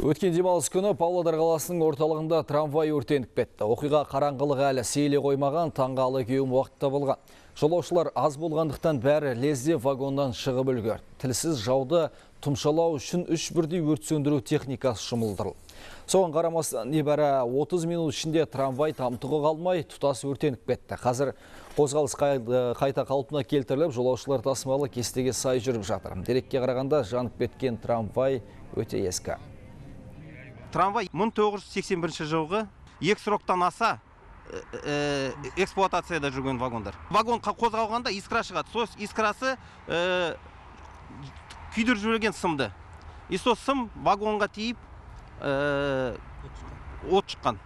Өткен демалыс күні Павлодар қаласының орталығында трамвай өртеніп кетті. Оқиға қараңғылық әлі сейіле қоймаған таңғалы кеуім уақытта болған. Жолаушылар аз болғандықтан бәрі лезде вагоннан шығып үлгерді. Тілсіз жауды тұмшалау үшін үш бірдей өрт сөндіру техникасы жұмылдырылды. Соған қарамастан небәрі 30 минут ішінде трамвай тамтығы қалмай тұтас өртеніп кетті. Қазір қозғалыс қайта қалпына келтіріліп, жолаушылар тасымалы кестеге сай жүріп жатыр. Дерекке қарағанда жанып кеткен трамвай өте ескі. Трамвай 1981 жылғы екі сроктан аса э, эксплуатацияда жүрген вагондар. Вагон қозғалғанда искра шығады. Сол искрасы э, күйдіріп жіберген сымды. И сол сым вагонға тиіп э, от шыққан.